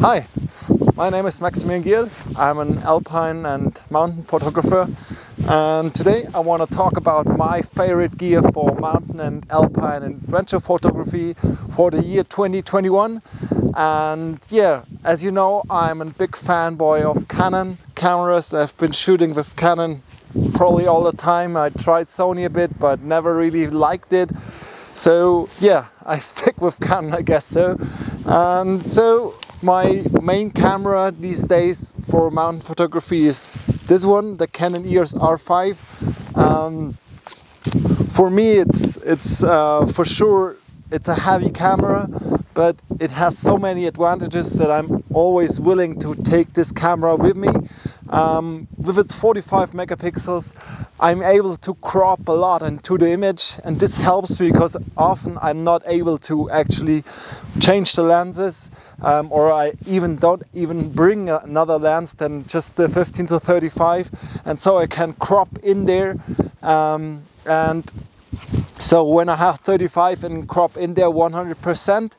Hi, my name is Maximilian Gierl. I'm an alpine and mountain photographer. And today I want to talk about my favorite gear for mountain and alpine adventure photography for the year 2021 and yeah as you know I'm a big fanboy of Canon cameras. I've been shooting with Canon probably all the time. I tried Sony a bit but never really liked it. So yeah I stick with Canon I guess so. And so my main camera these days for mountain photography is this one, the Canon EOS R5. Um, for me, it's it's uh, for sure it's a heavy camera, but it has so many advantages that I'm always willing to take this camera with me. Um, with its 45 megapixels, I'm able to crop a lot into the image, and this helps me because often I'm not able to actually change the lenses um, or I even don't even bring another lens than just the 15 to 35 and so I can crop in there. Um, and so when I have 35 and crop in there 100%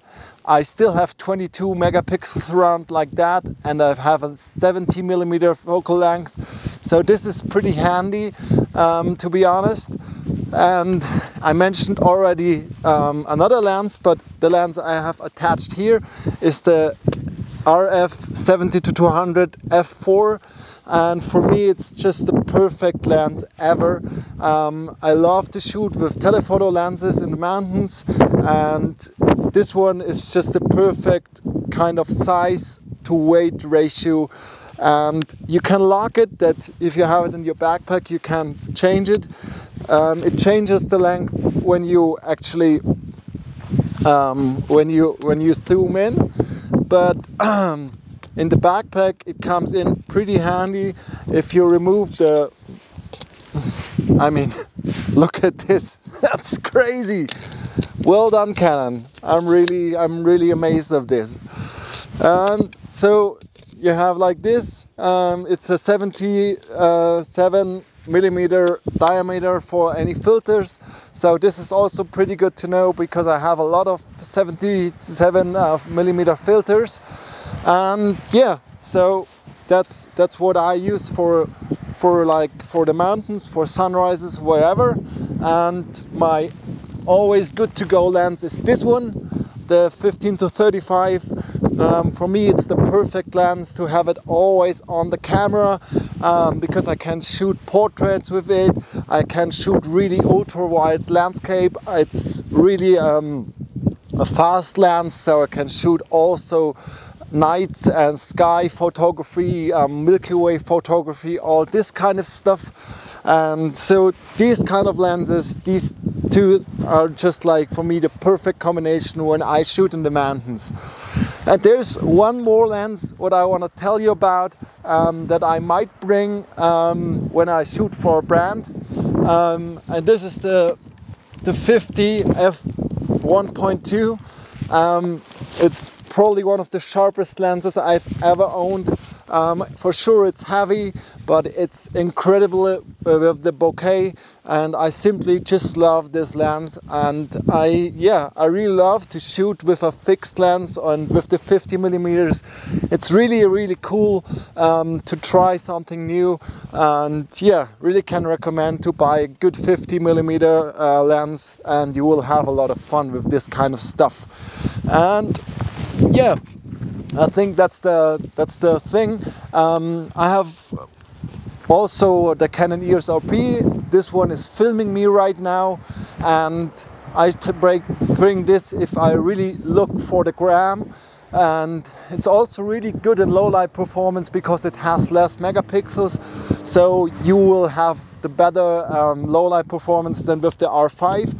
I still have 22 megapixels around like that and I have a 70 millimeter focal length. So this is pretty handy um, to be honest and I mentioned already um, another lens but the lens I have attached here is the RF 70 to 200 f4 and for me it's just the perfect lens ever. Um, I love to shoot with telephoto lenses in the mountains. And this one is just the perfect kind of size to weight ratio. And you can lock it that if you have it in your backpack you can change it um, it changes the length when you actually um, when you when you zoom in but um, in the backpack it comes in pretty handy if you remove the I mean look at this that's crazy. Well done Canon. I'm really I'm really amazed of this. And so you have like this um, it's a 77 uh, millimeter diameter for any filters. So this is also pretty good to know because I have a lot of 77 uh, millimeter filters. And yeah so that's that's what I use for for like for the mountains for sunrises wherever. And my always good to go lens is this one the 15 to 35 um, for me, it's the perfect lens to have it always on the camera um, because I can shoot portraits with it. I can shoot really ultra wide landscape. It's really um, a fast lens, so I can shoot also night and sky photography, um, Milky Way photography, all this kind of stuff. And so these kind of lenses, these two are just like for me the perfect combination when I shoot in the mountains. And there's one more lens what I want to tell you about um, that I might bring um, when I shoot for a brand. Um, and this is the the 50 f 1.2. Um, it's probably one of the sharpest lenses I've ever owned. Um, for sure it's heavy, but it's incredible uh, with the bokeh and I simply just love this lens. And I yeah I really love to shoot with a fixed lens and with the 50 millimeters. It's really really cool um, to try something new. And yeah really can recommend to buy a good 50 millimeter uh, lens and you will have a lot of fun with this kind of stuff. And yeah I think that's the that's the thing. Um, I have also the Canon EOS RP this one is filming me right now and I break, bring this if I really look for the gram. And it's also really good in low light performance because it has less megapixels. So you will have the better um, low light performance than with the R5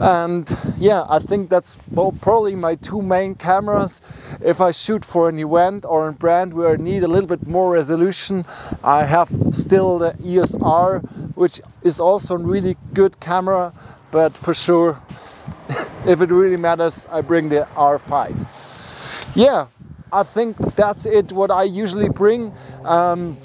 and yeah I think that's probably my two main cameras. If I shoot for an event or a brand where I need a little bit more resolution I have still the EOS R which is also a really good camera. But for sure if it really matters I bring the R5 yeah I think that's it what I usually bring. Um,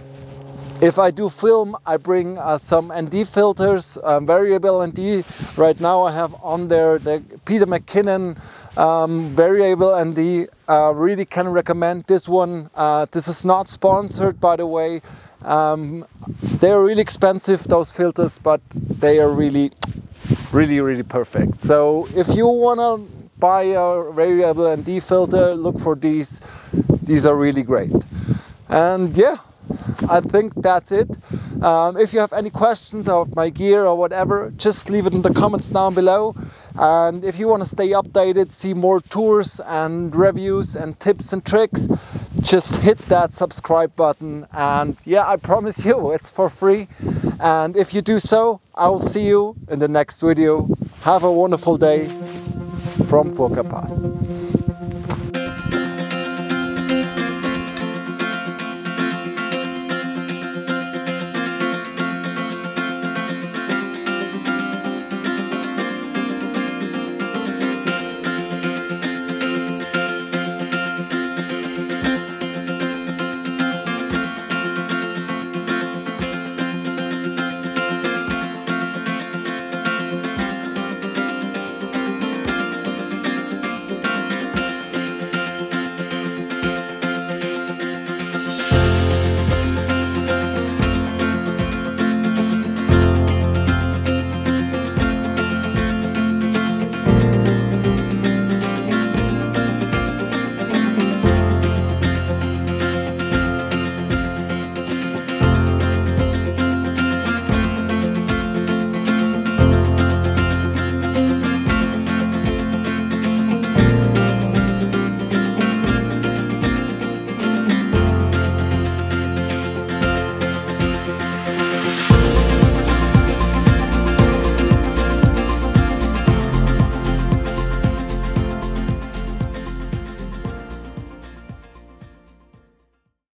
if I do film, I bring uh, some ND filters, um, variable ND. Right now I have on there the Peter McKinnon um, variable ND. Uh, really can recommend this one. Uh, this is not sponsored, by the way. Um, they're really expensive, those filters, but they are really, really, really perfect. So if you wanna buy a variable ND filter, look for these. These are really great. And yeah, I think that's it. Um, if you have any questions about my gear or whatever, just leave it in the comments down below. And if you want to stay updated, see more tours and reviews and tips and tricks, just hit that subscribe button. And yeah, I promise you, it's for free. And if you do so, I'll see you in the next video. Have a wonderful day from Furka Pass.